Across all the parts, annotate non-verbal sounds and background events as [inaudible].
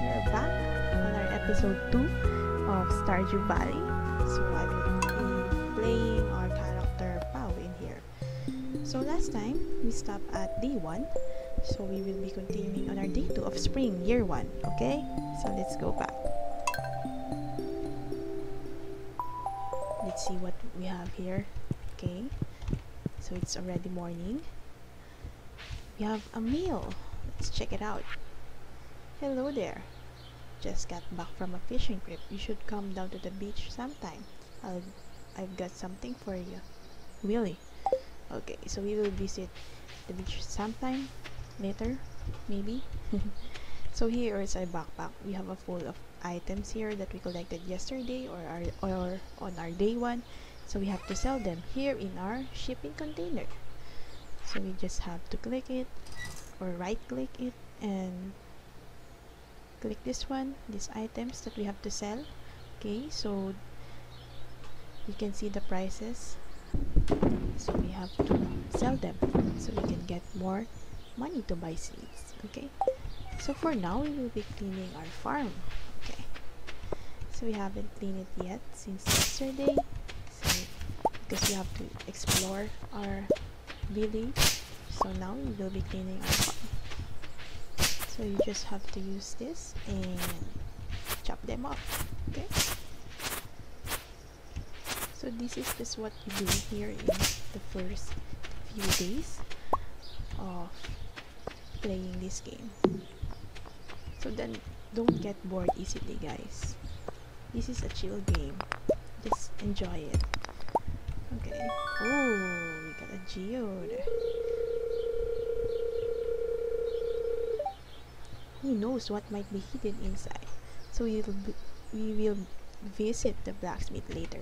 we're back on our episode 2 of Stardew Valley. So I will be playing our character Pau in here. So last time, we stopped at day 1. So we will be continuing on our day 2 of spring, year 1. Okay? So let's go back. Let's see what we have here. Okay? So it's already morning. We have a meal. Let's check it out. Hello there. Just got back from a fishing trip. You should come down to the beach sometime. I'll, I've got something for you. Really? Okay, so we will visit the beach sometime later, maybe. [laughs] so here is our backpack. We have a full of items here that we collected yesterday or our, or on our day one. So we have to sell them here in our shipping container. So we just have to click it or right click it and click this one these items that we have to sell. Okay so you can see the prices. So we have to sell them so we can get more money to buy seeds okay? So for now we will be cleaning our farm okay? So we haven't cleaned it yet since yesterday so because we have to explore our village. So now we will be cleaning our farm so you just have to use this and chop them up okay? So this is just what you do here in the first few days of playing this game. So then don't get bored easily guys. This is a chill game. Just enjoy it. Okay. Oh we got a geode who knows what might be hidden inside. So we will, we will visit the blacksmith later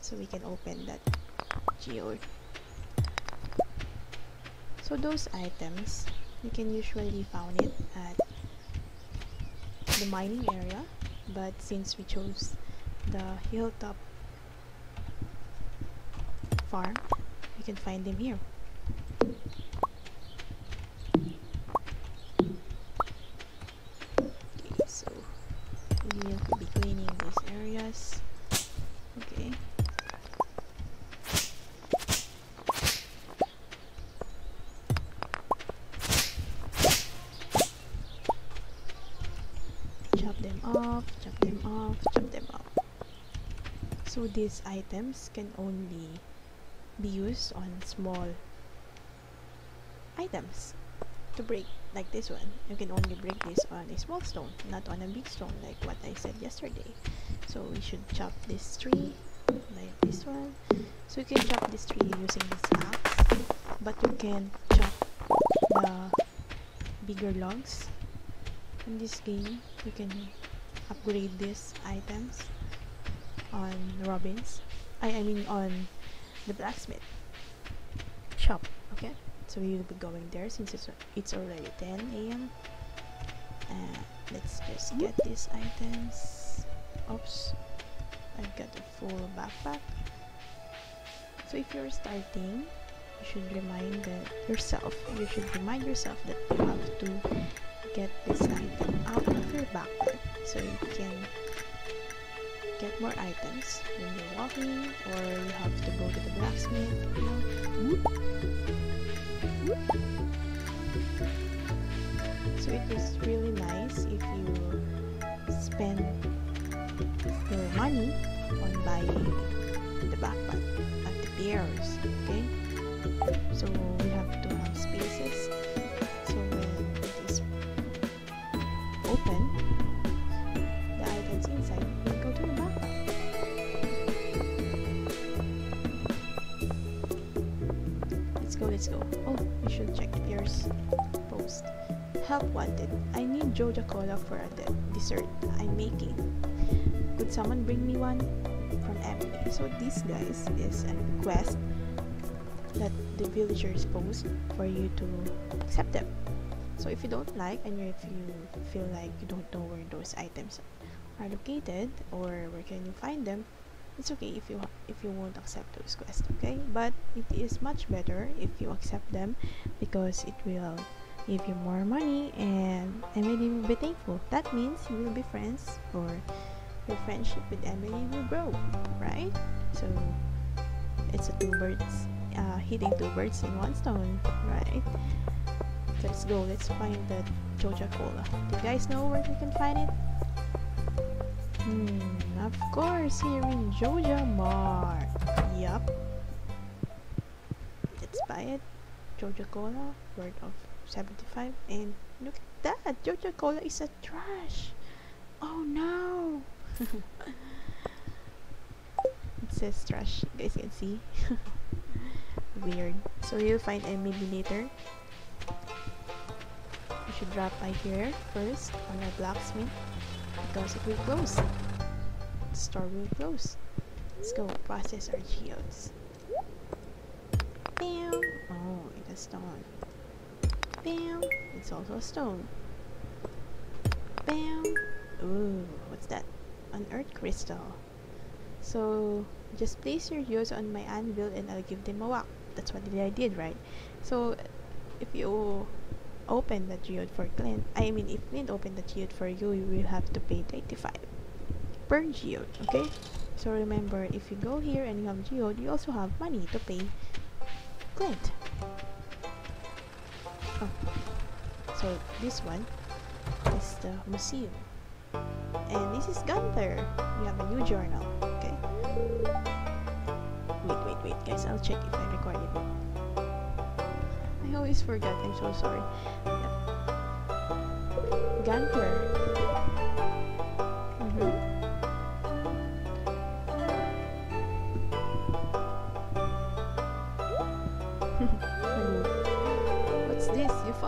so we can open that geode. So those items you can usually found it at the mining area. But since we chose the hilltop farm you can find them here okay so we will be cleaning these areas okay chop them off chop them off chop them off so these items can only be used on small items to break like this one. You can only break this on a small stone not on a big stone like what I said yesterday. So we should chop this tree like this one. So you can chop this tree using this axe but you can chop the bigger logs. In this game you can upgrade these items on Robins. I, I mean on the blacksmith shop okay? So we will be going there since it's, it's already 10 a.m and let's just get mm-hmm. these items. Oops. I've got a full backpack. So if you're starting you should remind that yourself. You should remind yourself that you have to get this item out of your backpack so you can get more items when you're walking or you have to go to the blacksmith so it is really nice if you spend your money on buying the backpack at the Pierre's okay? So we have to have spaces wanted. I need Joja Cola for a de dessert I'm making. Could someone bring me one from Emily? So this guys is a request that the villagers post for you to accept them. So if you don't like and if you feel like you don't know where those items are located or where can you find them it's okay if you if you won't accept those quests okay? But it is much better if you accept them because it will give you more money and Emily will be thankful. That means you will be friends or your friendship with Emily will grow, right? So it's a two birds, uh, hitting two birds in one stone, right? Let's go. Let's find the Joja Cola. Do you guys know where we can find it? Hmm, of course, here in Joja Mart. Yup. Let's buy it. Joja Cola, worth of 75 and look at that Joja Cola is a trash. Oh no. [laughs] It says trash you guys can see. [laughs] Weird. So you'll find Emily later you should drop by here first on our blacksmith. Because it will close. The store will close. Let's go process our geodes. Bam! Oh, it has stone. Bam! It's also a stone. Bam! Ooh, what's that? An earth crystal. So, just place your geodes on my anvil and I'll give them a whack. That's what I did, right? So, if you open the geode for Clint, I mean, if Clint opened the geode for you, you will have to pay 35 per geode, okay? So remember, if you go here and you have geode, you also have money to pay Clint. Oh. So this one is the museum. And this is Gunther. We have a new journal. Okay. Wait, wait, wait, guys. I'll check if I recorded it. I always forget. I'm so sorry. Gunther.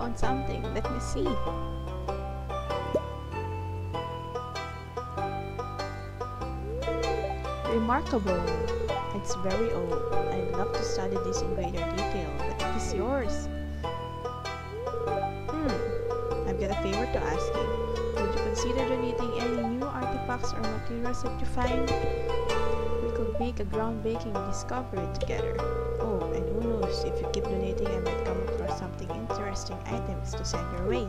Found something. Let me see. Remarkable. It's very old. I'd love to study this in greater detail, but it is yours. Hmm. I've got a favor to ask you. Would you consider donating any new artifacts or materials that you find? We could make a groundbreaking discovery together. Oh, and who knows, if you keep donating, I might come across something interesting items to send your way.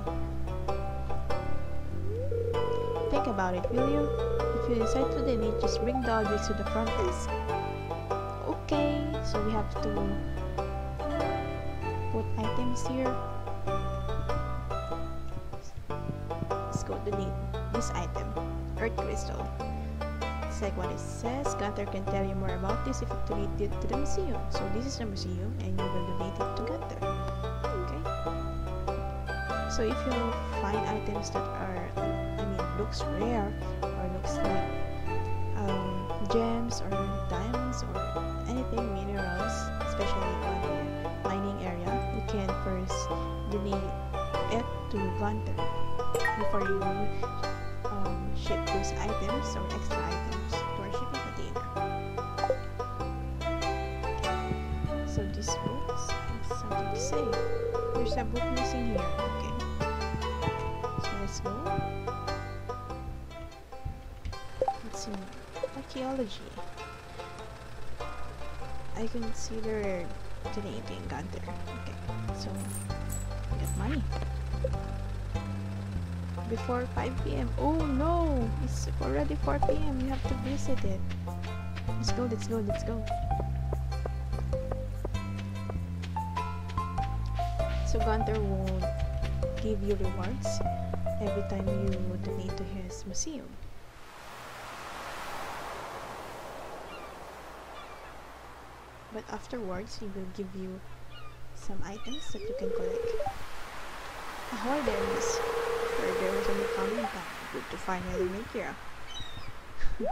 Think about it, will you? If you decide to donate, just bring the objects to the front desk. Okay, so we have to put items here. Let's go donate this item, Earth Crystal. Like what it says. Gunther can tell you more about this if you donate it to the museum. So this is the museum and you will donate it to Gunther. Okay? So if you find items that are, I mean, looks rare or looks like um, gems or diamonds or anything minerals, especially on the mining area, you can first donate it to Gunther before you ship those items or extra items to our shipping container. So this book has something to say. There's a book missing here. Okay. So let's go. Let's see. Archaeology. I consider donating Gunther. Okay. So get money before 5 p.m. Oh no! It's already 4 p.m. You have to visit it. Let's go, let's go, let's go. So Gunther will give you rewards every time you donate to his museum. But afterwards, he will give you some items that you can collect. Ahoy. Heard there was a new coming back. Good to finally meet you.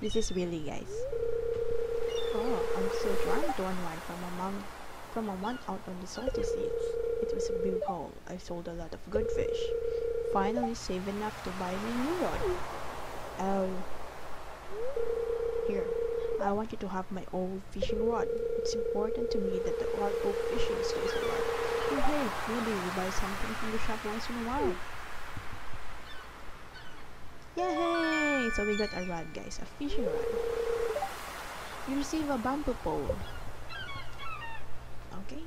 this is really guys. Oh, I'm so trying to unwind from a month from a month out on the salty seas. It was a big haul. I sold a lot of good fish. Finally saved enough to buy me a new rod. Oh. Um, here. I want you to have my old fishing rod. It's important to me that the old oak fishing stays alive. Oh hey, maybe we buy something from the shop once in a while. Hmm. Yay! So we got a rod guys, a fishing rod. You receive a bamboo pole. Okay.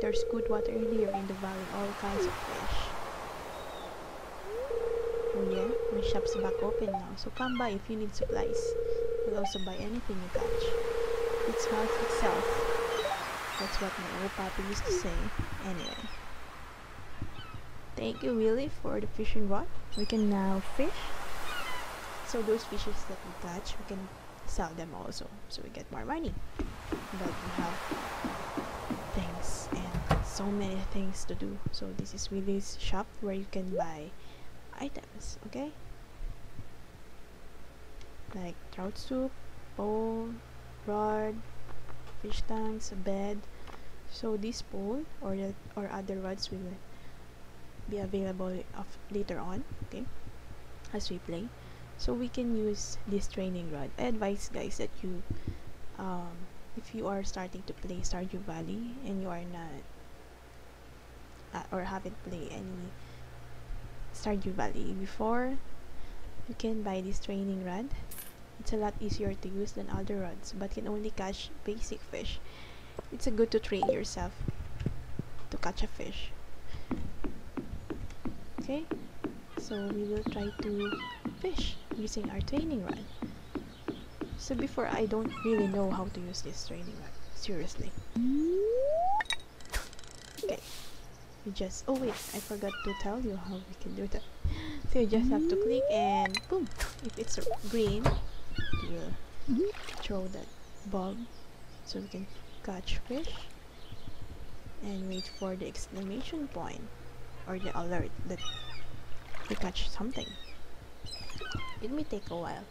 there's good water here in the valley, all kinds of fish. Oh yeah, my shop's back open now, so come by if you need supplies. We'll also buy anything you catch. It's health itself. That's what my old papa used to say. Anyway. Thank you Willy for the fishing rod. We can now fish. So those fishes that we catch, we can sell them also. So we get more money. But we have things and so many things to do. So this is Willy's shop where you can buy items, okay? Like trout soup, bowl, rod, fish tanks, a bed. So this pole or or other rods will be available of later on, okay? As we play. So we can use this training rod. I advise guys that you um, if you are starting to play Stardew Valley and you are not uh, or haven't played any Stardew Valley before you can buy this training rod it's a lot easier to use than other rods but can only catch basic fish. It's a good to train yourself to catch a fish. Okay so we will try to fish using our training rod. So before I don't really know how to use this training rod seriously. Okay you just oh wait I forgot to tell you how we can do that. [laughs] So you just have to click and boom if it's green throw that bulb so we can catch fish and wait for the exclamation point or the alert that we catch something it may take a while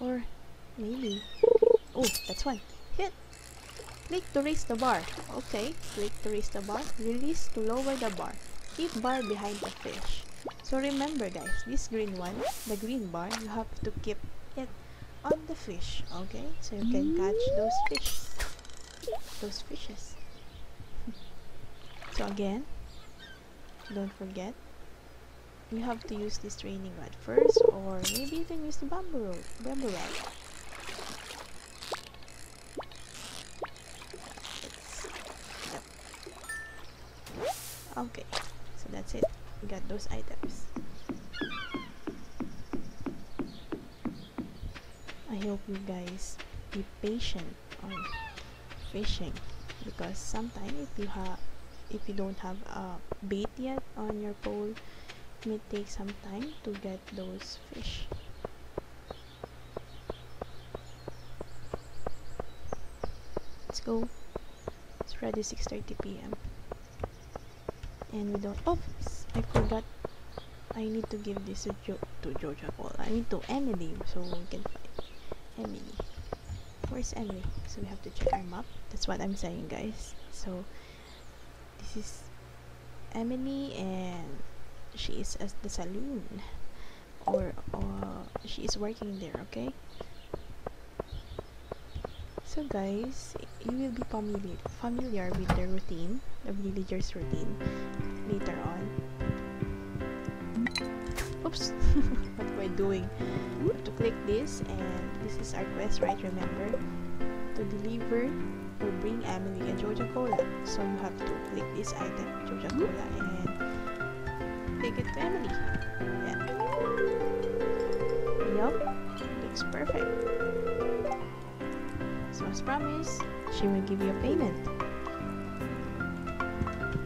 or maybe oh that's one hit Click to raise the bar. Okay, click to raise the bar. Release to lower the bar. Keep bar behind the fish. So remember guys, this green one, the green bar, you have to keep it on the fish. Okay, so you can catch those fish. Those fishes. so again, don't forget, you have to use this training rod first or maybe you can use the bamboo. Bamboo rod. okay so that's it we got those items I hope you guys be patient on fishing because sometimes if you have if you don't have a bait yet on your pole it may take some time to get those fish. Let's go. It's already 6.30 p.m and we don't oh I forgot. I need to give this to, jo to Joja Call I need to Emily so we can find Emily. Where's Emily? So we have to check our map. That's what I'm saying guys. So this is Emily and she is at the saloon. Or, or she is working there okay? So guys, you will be familiar, familiar with the routine, the villagers routine later on. Oops, [laughs] doing? To click this and this is our quest, right? Remember? To deliver or bring Emily a Joja Cola. So you have to click this item, Joja Cola, and take it to Emily. Yeah. Yup, looks perfect. So as promised, she will give you a payment.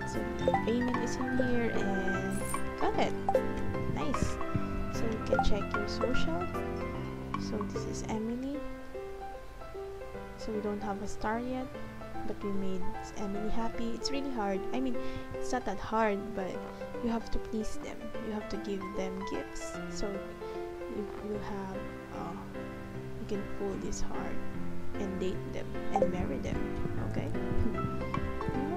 So the payment is in here and got it. Check your social. So this is Emily. So we don't have a star yet, but we made Emily happy. It's really hard. I mean, it's not that hard, but you have to please them. You have to give them gifts. So you will have, uh, you can pull this hard and date them and marry them okay you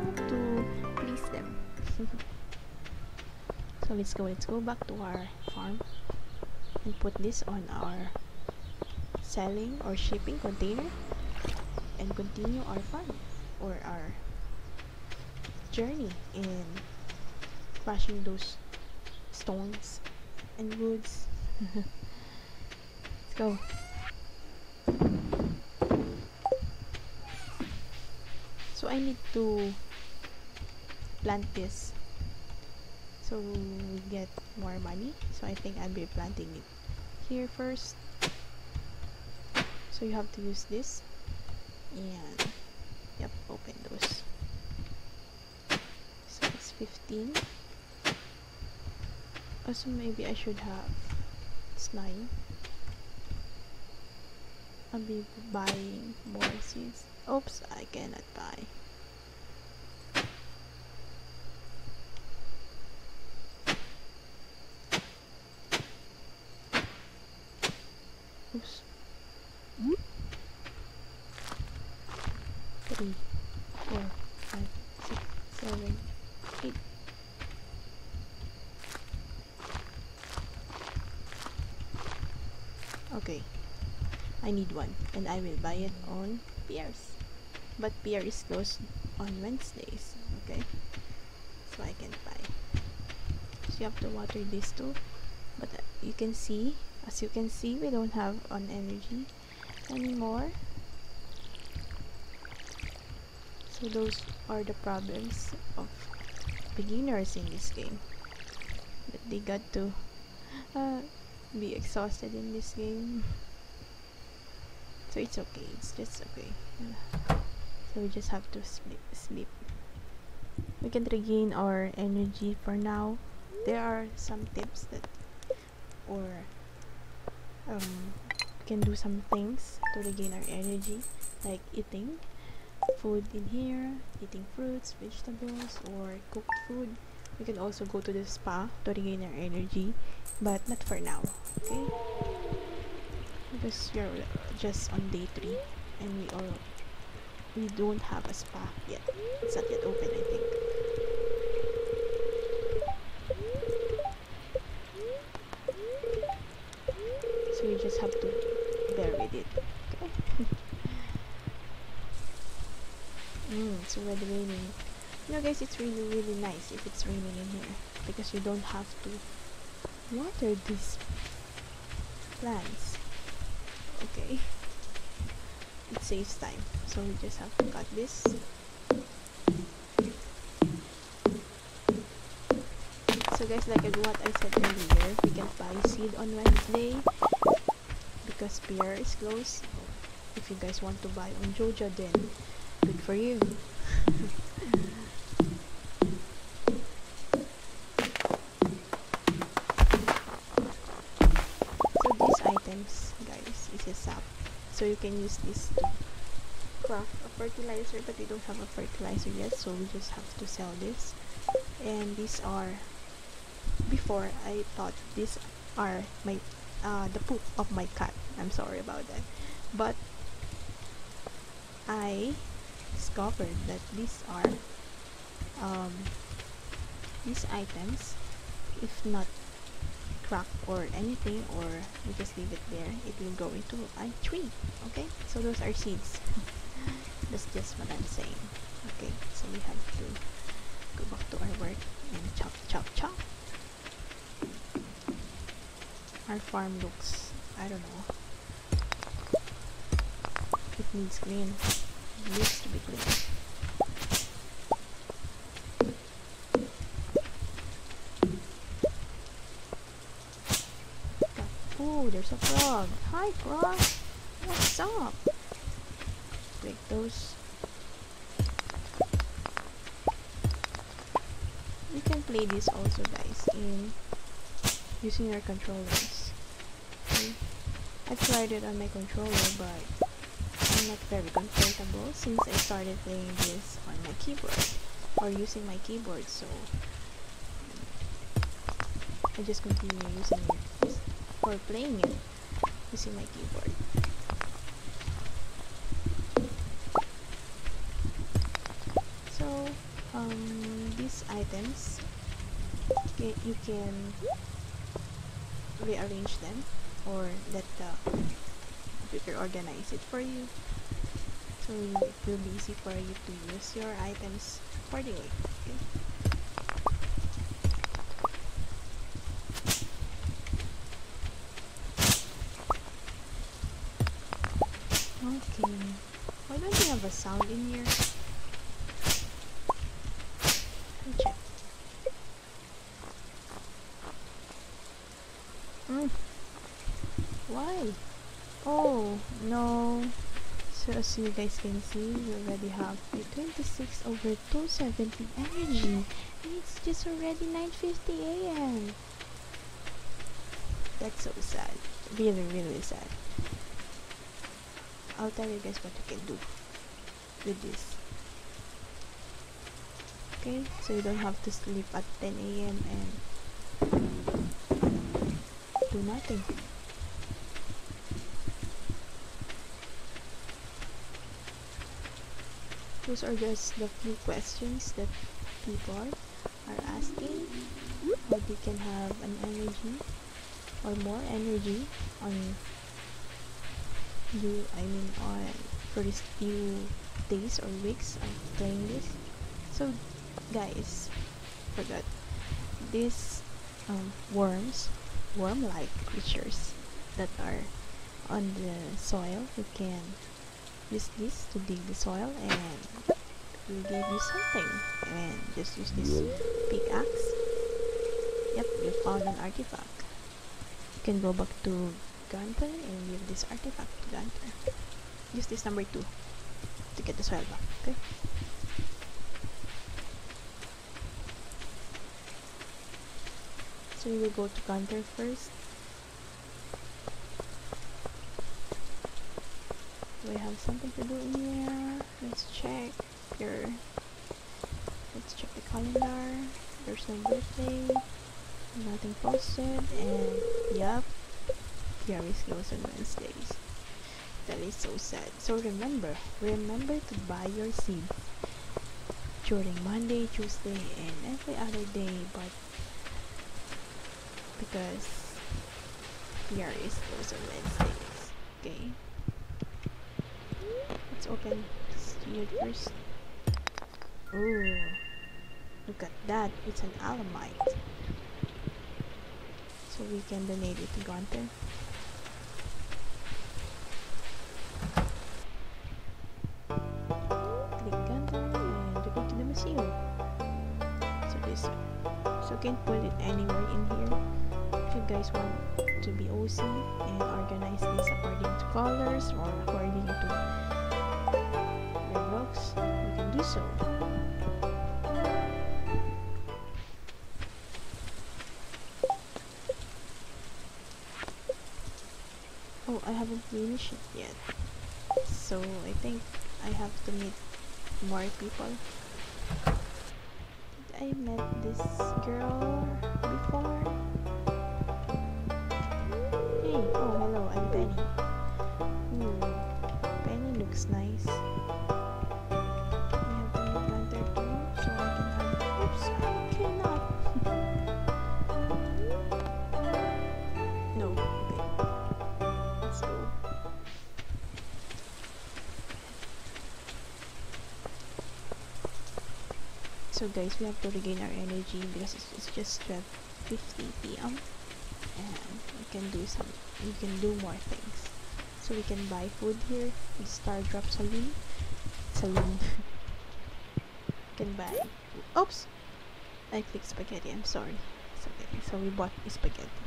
have to please them [laughs] so let's go let's go back to our farm and put this on our selling or shipping container and continue our farm or our journey in crushing those stones and woods. [laughs] Let's go. So I need to plant this so we get more money. So I think I'll be planting it here first. So you have to use this. And yep open those. So it's 15 also maybe I should have it's 9 I'll be buying more seeds. Oops I cannot buy oops three four five six seven eight okay I need one and I will buy it on Pierre's but Pierre is closed on Wednesdays okay? So I can buy. So you have to water this too but uh, you can see as you can see we don't have on energy anymore. So those are the problems of beginners in this game. That they got to [gasps] uh, be exhausted in this game [laughs] so it's okay it's just okay. So we just have to sleep, sleep. We can regain our energy for now. There are some tips that or um, can do some things to regain our energy like eating food in here eating fruits vegetables or cooked food. We can also go to the spa to regain our energy but not for now okay because you're just on day 3 and we all we don't have a spa yet. It's not yet open I think. So you just have to bear with it okay? [laughs] Mm, it's already raining. You know guys it's really really nice if it's raining in here because you don't have to water these plants okay. It saves time. So we just have to cut this. So guys like what I said earlier we can buy seed on Wednesday because Pierre is closed. If you guys want to buy on Joja then good for you [laughs] can use this to craft a fertilizer but we don't have a fertilizer yet so we just have to sell this. And these are before I thought these are my uh, the poop of my cat. I'm sorry about that. But I discovered that these are um, these items if not cracked or anything or we just leave it there it will go into a tree okay? So those are seeds. That's just what I'm saying. Okay so we have to go back to our work and chop chop chop. Our farm looks I don't know. It needs green. It needs to be clean Oh, there's a frog. What's up? Break those. You can play this also, guys, in using your controllers. Okay. I tried it on my controller, but I'm not very comfortable since I started playing this on my keyboard or using my keyboard, so um, I just continue using it for playing it using my keyboard. So, um, these items, you can rearrange them or let the computer organize it for you. So it will be easy for you to use your items accordingly. sound in here? Mm. Why? Oh, no. So as you guys can see, we already have 26 over two seventy energy. And it's just already 9.50 a.m. That's so sad. Really, really sad. I'll tell you guys what you can do with this. Okay, so you don't have to sleep at 10 a.m. and do nothing. Those are just the few questions that people are asking how they can have an energy or more energy on you I mean on first few days or weeks of playing this. So guys forgot. These um, worms worm-like creatures that are on the soil you can use this to dig the soil and will give you something. And just use this pickaxe. Yep you found an artifact. You can go back to Gunther and give this artifact to Gunther use this number 2 to get the soil back okay so we will go to Gunther first Do I have something to do in here? Let's check here. Let's check the calendar. There's no birthday. Nothing posted. And, yep. Is closed on Wednesdays. That is so sad. So remember, remember to buy your seeds during Monday, Tuesday, and every other day, but because here is closed on Wednesdays. Okay let's open this first. Ooh, look at that. It's an alamite. So we can donate it to Gunther. So I think I have to meet more people. Did I met this girl before? Hey, oh hello, I'm Penny. Ooh, Penny looks nice. So guys we have to regain our energy because it's, it's just 12:50 p.m. and we can do some we can do more things. So we can buy food here. In Stardrop Saloon. Saloon. [laughs] Can buy oops. I clicked spaghetti. I'm sorry. Okay. So we bought spaghetti.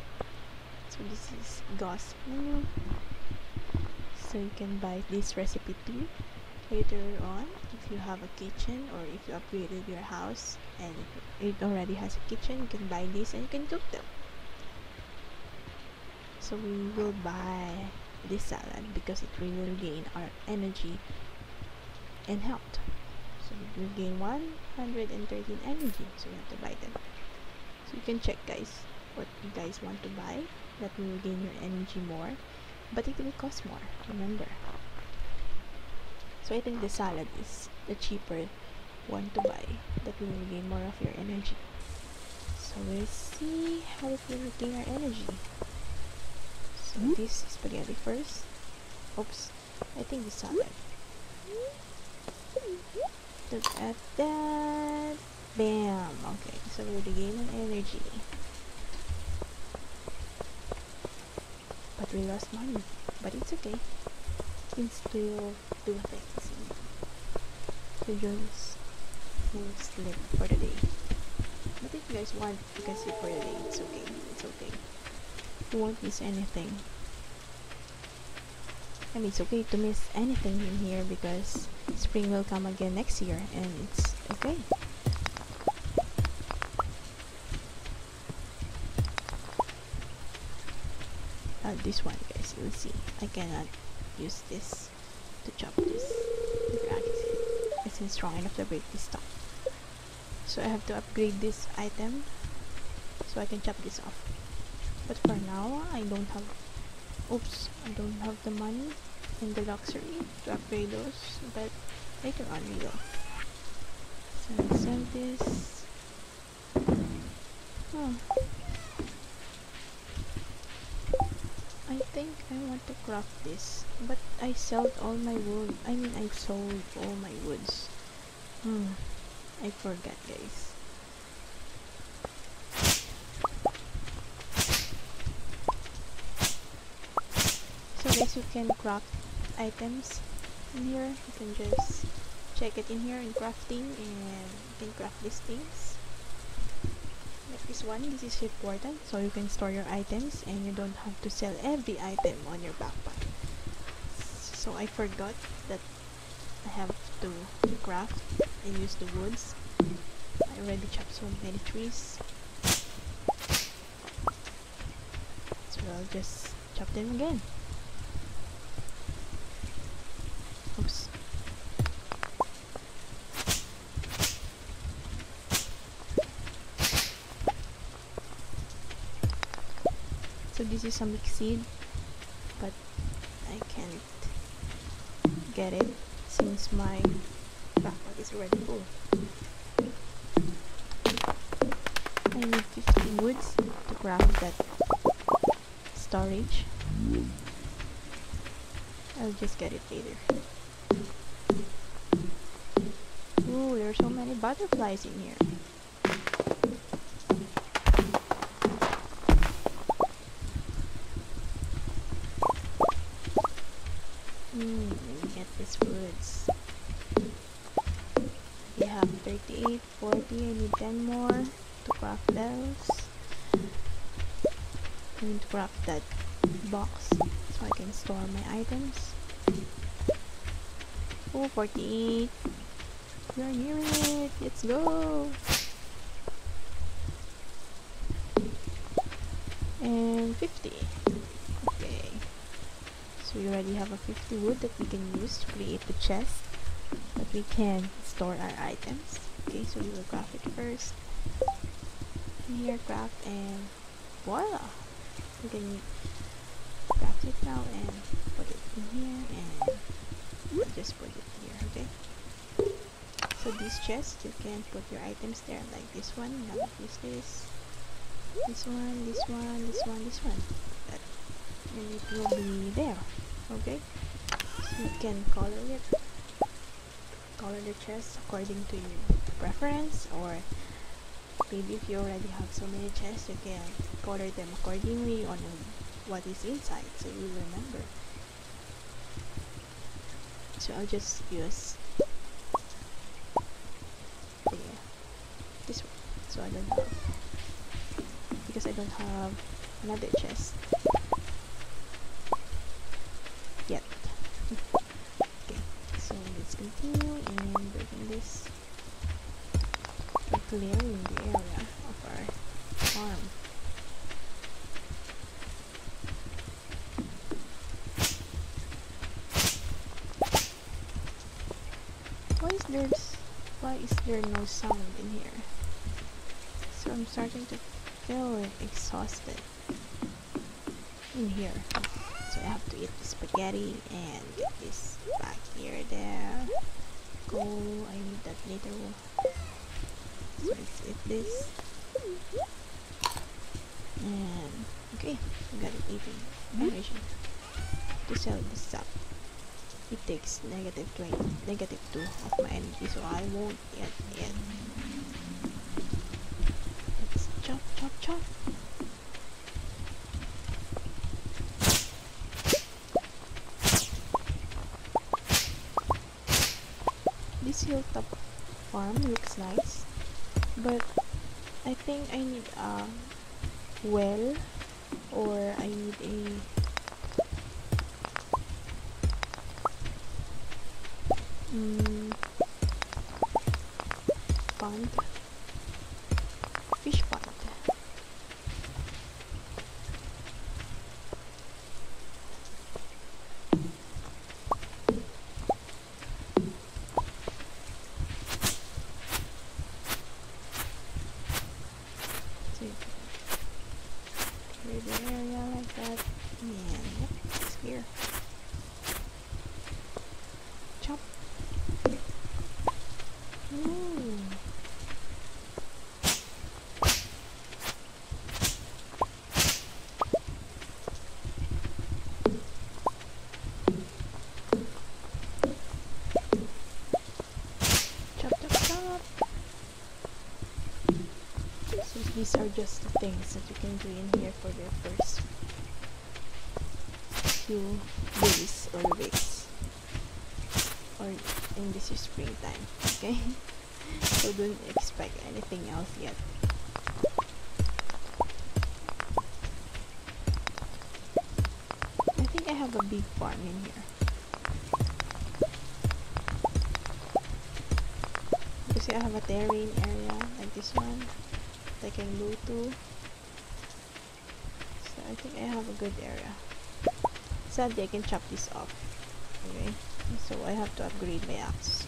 So this is Gus menu so you can buy this recipe too later on if you have a kitchen or if you upgraded your house and it already has a kitchen you can buy this and you can cook them. So we will buy this salad because it will gain our energy and health. So we will gain 113 energy so you have to buy them. So you can check guys what you guys want to buy that will gain your energy more but it will cost more remember so I think the salad is the cheaper one to buy that will gain more of your energy. So we'll see how it will gain our energy. So mm -hmm. this spaghetti first. Oops, I think the salad. Look at that. Bam! Okay, so we're gaining energy. But we lost money. But it's okay can still do things you just will sleep for the day. But if you guys want you can sleep for the day. It's okay. It's okay. You won't miss anything. I mean, it's okay to miss anything in here because spring will come again next year and it's okay. Uh, this one guys, you'll see. I cannot use this to chop this. It's not strong enough to break this stuff. So I have to upgrade this item so I can chop this off. But for now, I don't have oops I don't have the money in the luxury to upgrade those but later on we will so I sell this oh. I think I want to craft this but I sold all my wood. I mean I sold all my woods. Hmm. I forgot guys. So guys you can craft items in here. You can just check it in here in crafting and you can craft these things like this one this is important so you can store your items and you don't have to sell every item on your backpack. So I forgot that I have to craft and use the woods. I already chopped so many trees. So I'll just chop them again Oops. So this is a but I can't get it since my backpack is already full. I need 50 woods to craft that storage. I'll just get it later. Ooh, are so many butterflies in here. Hmm, let me get these fruits. We have 38, 40, I need 10 more to craft those. Craft that box so I can store my items. Oh, 48. You're near it. Let's go. And 50. Okay. So we already have a 50 wood that we can use to create the chest that we can store our items. Okay, so we will craft it first. Here, craft, and voila! We can craft it now and put it in here and just put it here, okay? So this chest, you can put your items there like this one. Now use this. This one, this one, this one, this one. That, and it will be there. Okay? So you can color it. Color the chest according to your preference or maybe if you already have so many chests you can color them accordingly on what is inside so you remember. So I'll just use this one. So I don't have because I don't have another chest yet okay so let's continue and breaking this and clearing the area of our farm why is there is no sound in here so I'm starting to feel exhausted in here. So I have to eat the spaghetti and get this back here, there. Go, I need that later. So let's eat this. And, okay, I got it eating. Animation. To sell this up. It takes negative 20, negative 2 of my energy, so I won't yet, yet chop, chop, chop. This hilltop farm looks nice, but I think I need a well or I need a mm, pond fish pond So, clear the area like that and yep, it's clear chop Ooh. Chop, chop, chop. So these are just the things that you can do in here for the first few days or weeks. Or in this is springtime, okay? [laughs] so don't expect anything else yet. I think I have a big farm in here. Because I have a terrain area like this one can go to. So I think I have a good area. Sadly I can chop this off. Okay. So I have to upgrade my axe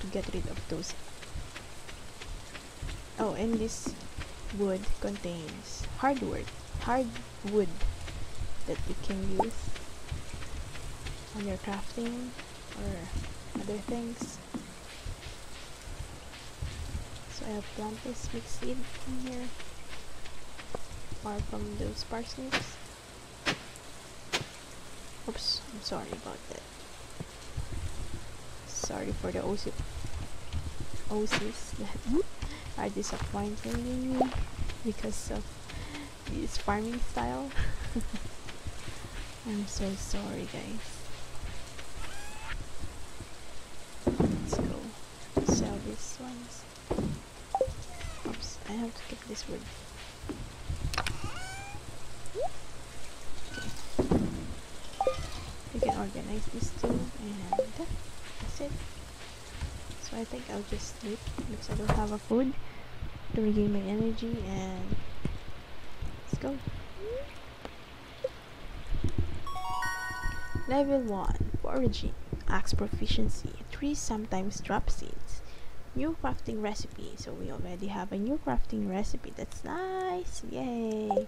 to get rid of those. Oh, and this wood contains hardwood, hardwood that you can use on your crafting or other things. I have plantis mixed seed in here, apart from those parsnips. Oops, I'm sorry about that. Sorry for the OC OCs that [laughs] are disappointing in me because of this farming style. [laughs] I'm so sorry guys. Let's go sell these ones. Oops, I have to keep this wood. Okay. You can organize these two and that's it. So I think I'll just sleep because I don't have a food to regain my energy and let's go. Level 1 Foraging Axe Proficiency 3 sometimes drop seeds New crafting recipe. So we already have a new crafting recipe. That's nice. Yay.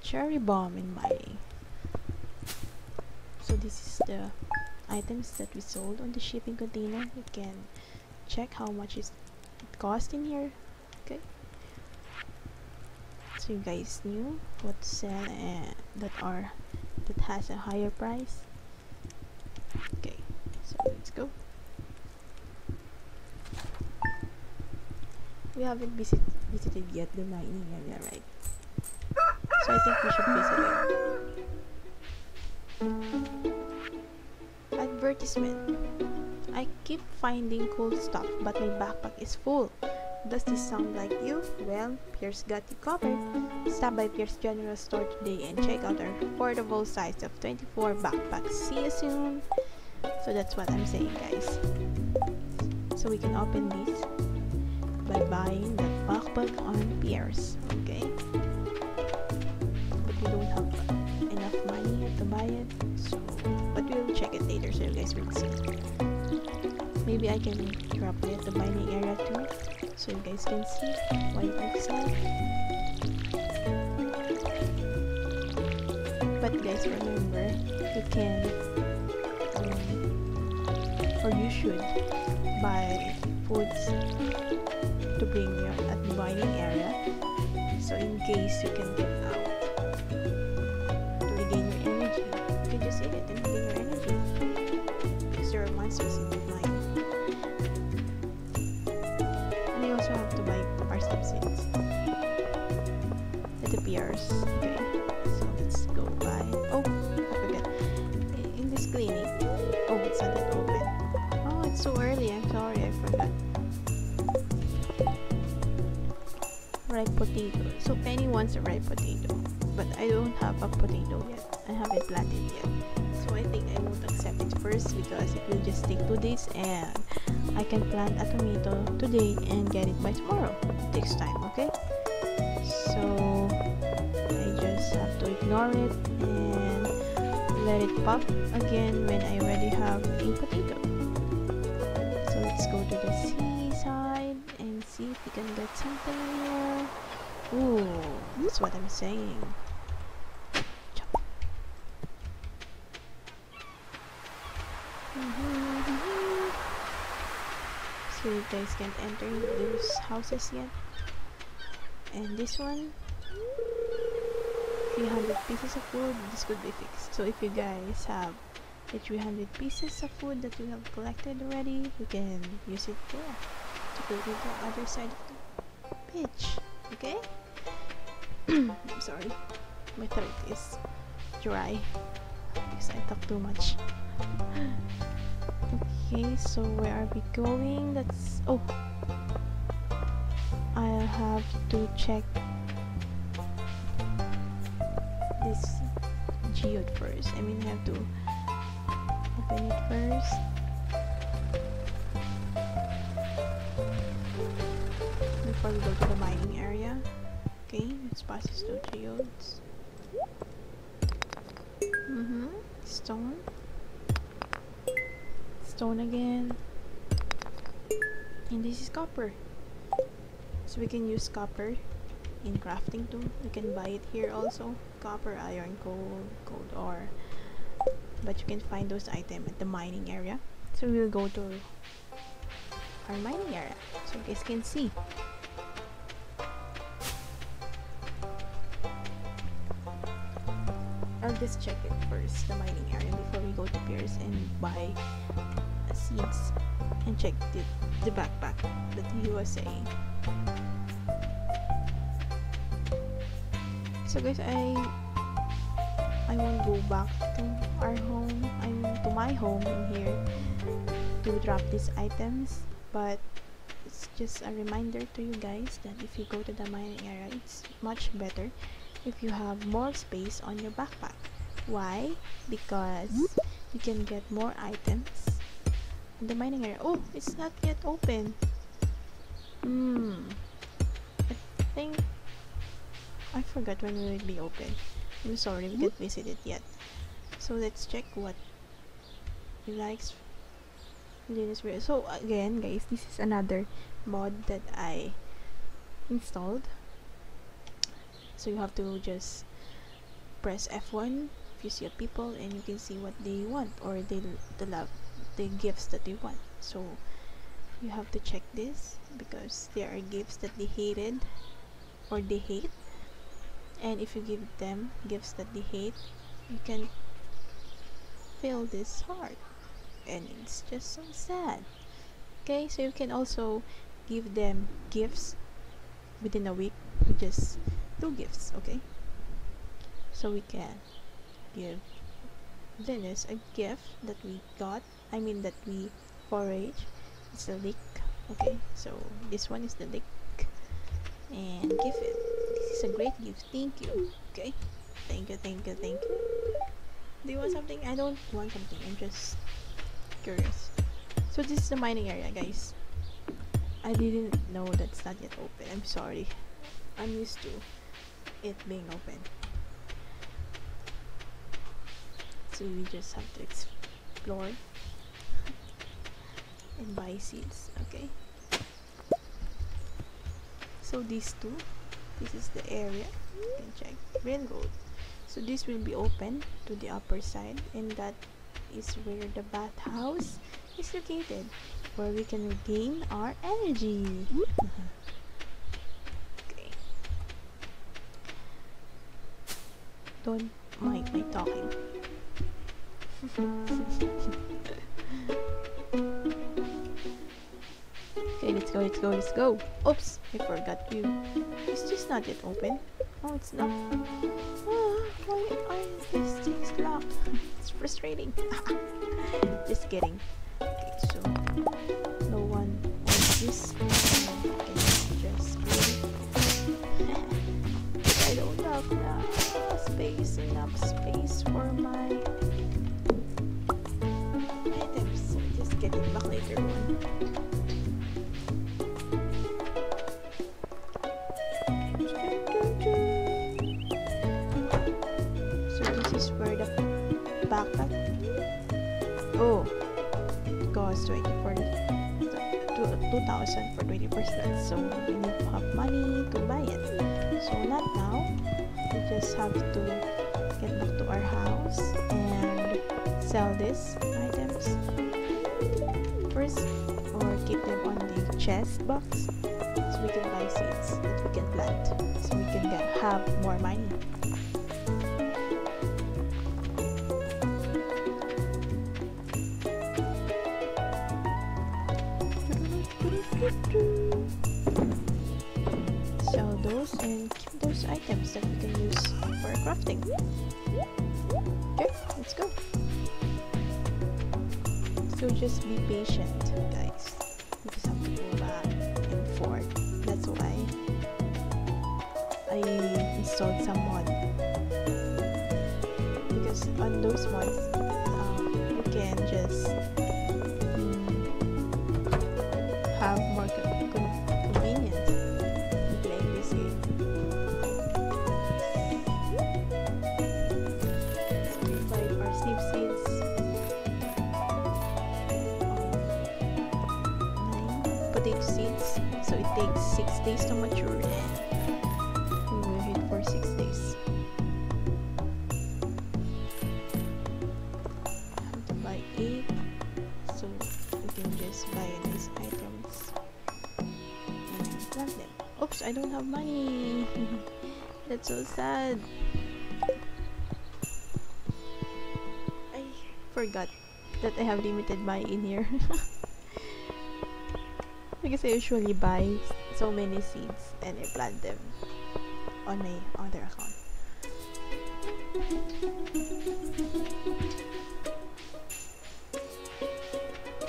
Cherry bomb in mining So this is the items that we sold on the shipping container. You can check how much is it cost in here. Okay. So you guys knew what to sell and that are that has a higher price. Okay. So let's go we haven't visit, visited yet the mining area right so I think we should visit it advertisement I keep finding cool stuff but my backpack is full does this sound like you? Well, Pierre's got you covered. Stop by Pierre's General Store today and check out our affordable size of 24 backpacks. See you soon! So that's what I'm saying guys. So we can open this by buying that backpack on Pierre's. Okay? But we don't have enough money to buy it. So, but we will check it later so you guys will see. Maybe I can drop it at the mining area too so you guys can see what it looks like but guys remember you can um, or you should buy foods to bring you at the mining area. So in case you can get out wants a ripe potato but I don't have a potato yet. I haven't planted yet. So I think I won't accept it first because it will just take two days and I can plant a tomato today and get it by tomorrow. It takes time, okay? So I just have to ignore it and let it pop again when I already have a potato. So let's go to the seaside and see if we can get something here. Ooh, that's what I'm saying. So you guys can't enter those houses yet. And this one, 300 pieces of food, this could be fixed. So if you guys have the 300 pieces of food that you have collected already, you can use it there to go to the other side of the pitch. Okay? [clears throat] I'm sorry. My throat is dry because I talk too much. okay, so where are we going? That's oh I'll have to check this geode first. I mean I have to open it first. Before we go to the mining area. Let's pass geodes. Mm-hmm. Stone. Stone again. And this is copper. So we can use copper in crafting too. You can buy it here also. Copper, iron, gold, gold ore. But you can find those items at the mining area. So we'll go to our mining area. So you guys can see. Just check it first, the mining area, before we go to Pierre's and buy seeds and check the, the backpack that he was saying. So guys, I I won't go back to our home. I mean to my home in here to drop these items, but it's just a reminder to you guys that if you go to the mining area, it's much better if you have more space on your backpack. Why? Because you can get more items in the mining area. Oh, it's not yet open. Hmm. I think I forgot when will it be open. I'm sorry, we can't visit it yet. So let's check what he likes. So again, guys, this is another mod that I installed so you have to just press F1 if you see a people and you can see what they want or they the love the gifts that they want. So you have to check this because there are gifts that they hated or they hate. And if you give them gifts that they hate you can feel this heart and it's just so sad. Okay so you can also give them gifts within a week. You just two gifts okay? So we can give Linus a gift that we got I mean that we forage. It's a leek okay? So this one is the leek. And give it. This is a great gift. Thank you okay? Thank you thank you thank you. Do you want something? I don't want something. I'm just curious. So this is the mining area guys. I didn't know that's not yet open. I'm sorry. I'm used to it being open. So we just have to explore [laughs] and buy seeds okay? So these two this is the area you can check railroad so this will be open to the upper side and that is where the bathhouse is located where we can regain our energy [laughs] mind my talking. [laughs] okay, let's go, let's go, let's go. Oops, I forgot you. Is this not yet open? Oh, it's not. Ah, [sighs] why are these things locked? it's frustrating. [laughs] Just kidding. Okay, so enough space for my items. So just get it back later on. So this is where the backpack. Oh, costs 20 for two- 2000 for 20%. So we need to have money to buy it. So not now. We just have to our house and sell these items first or keep them on the chest box so we can buy seeds that we can plant so we can get, have more money. [laughs] those and keep those items that we can use for crafting. Okay, let's go. So just be patient, guys. You just have to go back and forth. That's why I installed some mod. Because on those mods, um, you can just mm, have more days to mature we will hit for six days. Have to buy so we can just buy these items and plant them. Oops, I don't have money. [laughs] That's so sad. I forgot that I have limited buy in here. [laughs] because I usually buy so many seeds and I plant them on my other account.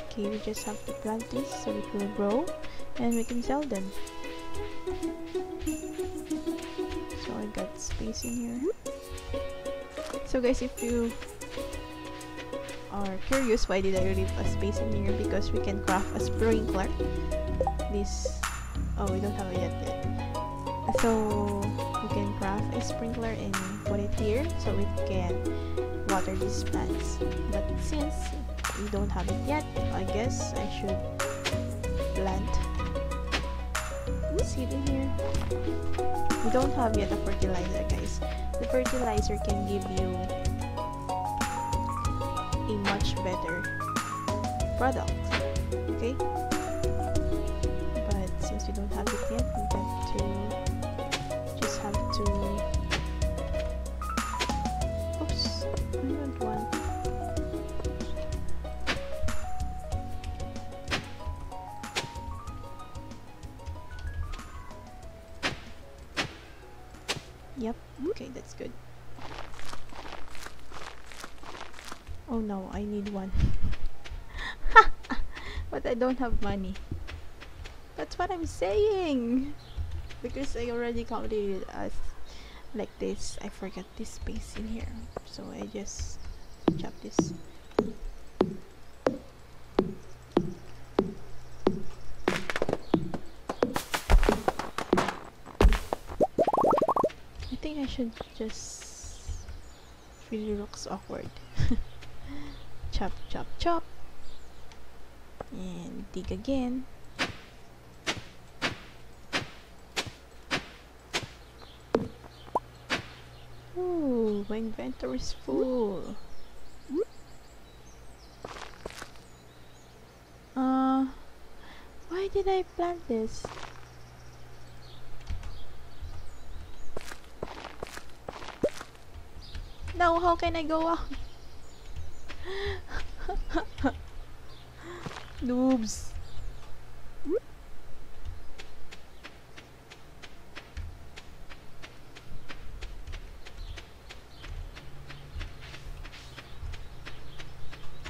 Okay, we just have to plant this so it will grow and we can sell them. So I got space in here. So guys, if you are curious why did I leave a space in here because we can craft a sprinkler. This oh we don't have it yet yet. So we can craft a sprinkler and put it here so we can water these plants. But since we don't have it yet, I guess I should plant seed in here. We don't have yet a fertilizer guys. The fertilizer can give you a much better product. Don't have money. That's what I'm saying. Because I already it as like this. I forgot this space in here. So I just chop this. I think I should just really looks awkward. [laughs] chop chop chop and dig again Ooh, my inventory is full. Uh, why did I plant this? Now, how can I go out? [laughs] Noobs.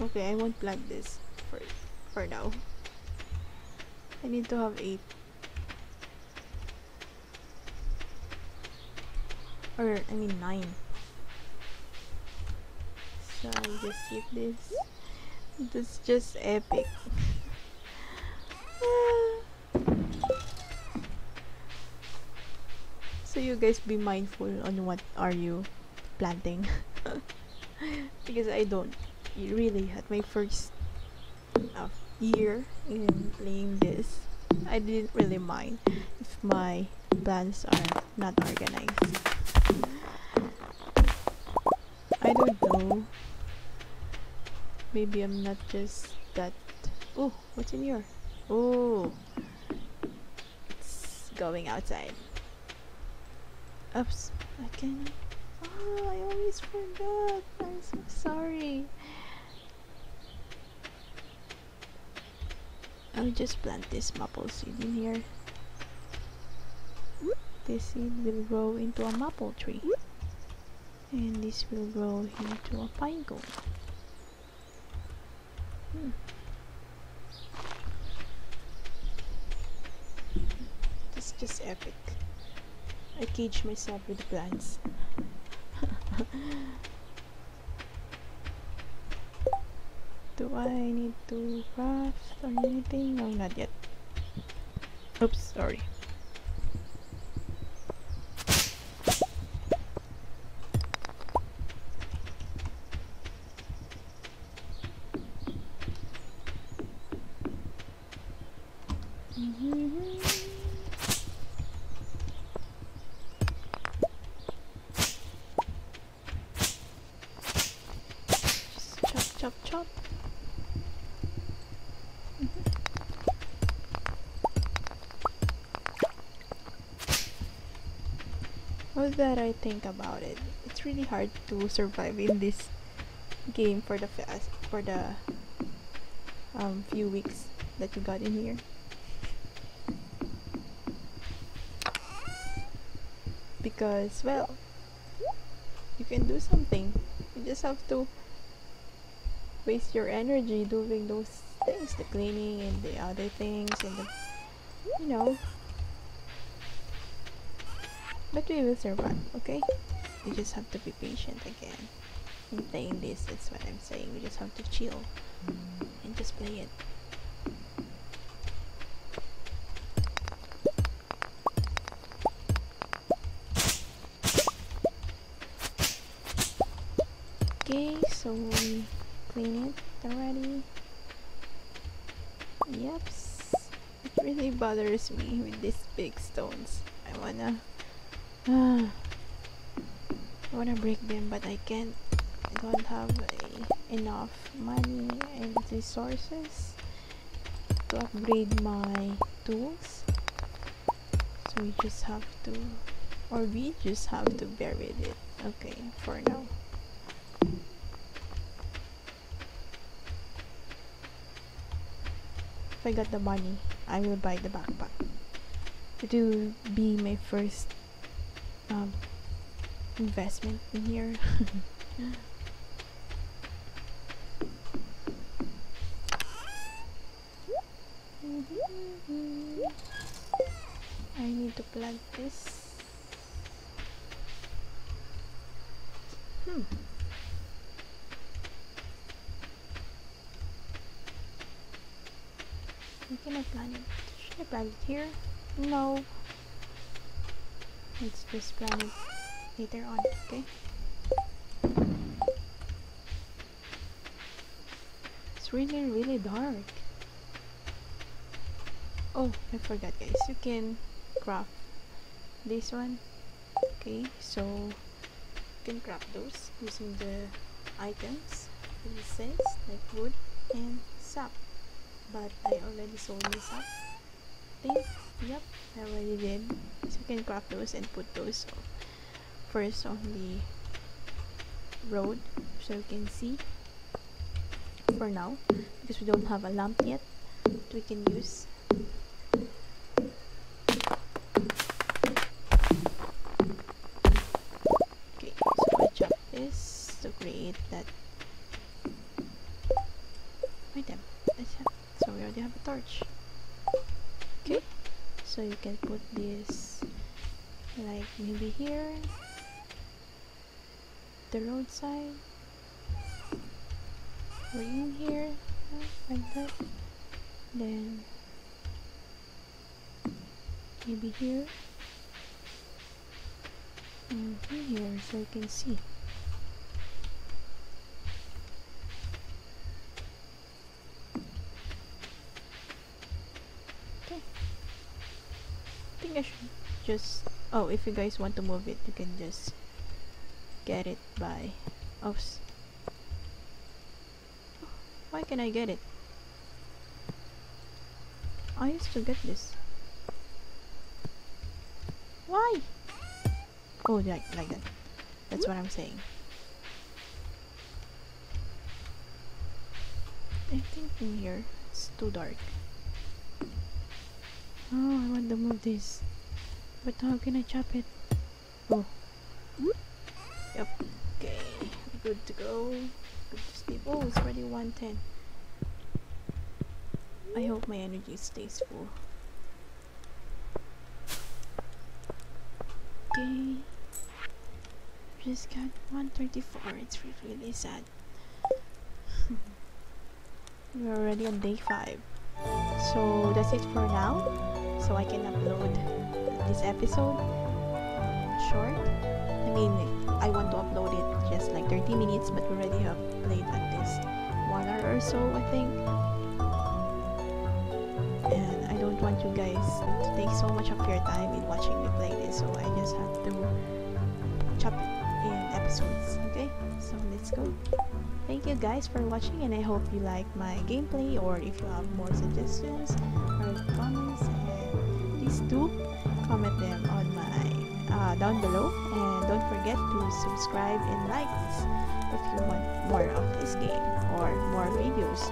Okay, I won't plant this for for now. I need to have eight. Or I mean nine. so I'll just keep this. This is just epic. so you guys be mindful on what are you planting. [laughs] Because I don't really at my first uh, year in playing this. I didn't really mind if my plants are not organized. I don't know maybe I'm not just that. Oh what's in here? Oh it's going outside. Oops I can oh I always forgot. I'm so sorry. I'll just plant this maple seed in here. This seed will grow into a maple tree. And this will grow into a pine cone is just epic I cage myself with plants [laughs] Do I need to craft or anything? No, not yet. Oops, sorry. chop chop chop Now that I think about it, it's really hard to survive in this game for the fast for the um, few weeks that you got in here. Because, well, you can do something. You just have to waste your energy doing those things, the cleaning and the other things and the, you know, but we will survive, okay? We just have to be patient again. In playing this, that's what I'm saying. We just have to chill and just play it. Okay, so we clean it already. Yep. It really bothers me with these big stones. I wanna I wanna break them but I can't. I don't have a, enough money and resources to upgrade my tools. So we just have to or we just have to bury it. Okay for now. If I got the money I will buy the backpack. It will be my first um, investment in here. [laughs] I need to plug this. Hmm. Where can I plant it? Should I plant it here? No. Let's just plan it later on, okay? It's really, really dark. Oh, I forgot guys. You can craft this one. Okay, so you can craft those using the items it says like wood and sap. But I already sold this sap. think Yep, I already did. Can craft those and put those first on the road so you can see for now because we don't have a lamp yet we can use maybe here? The roadside? Green here? Like that? Then maybe here? Mm, and here so you can see okay I think I should just oh if you guys want to move it you can just get it by oops why can I get it? I used to get this. Why? Oh like, like that. That's what I'm saying. I think in here it's too dark. Oh I want to move this but how can I chop it. Oh. Yep. Okay. Good to go. Good to sleep oh it's already 110 I hope my energy stays full. Okay. Just got 134 it's really sad. [laughs] We're already on day 5 so that's it for now. So I can upload this episode short. I mean I want to upload it just like 30 minutes but we already have played at least one hour or so I think. And I don't want you guys to take so much of your time in watching me play this so I just have to chop it in episodes okay? So let's go. Thank you guys for watching and I hope you like my gameplay or if you have more suggestions or comments please do comment them on my uh, down below. And don't forget to subscribe and like this if you want more of this game or more videos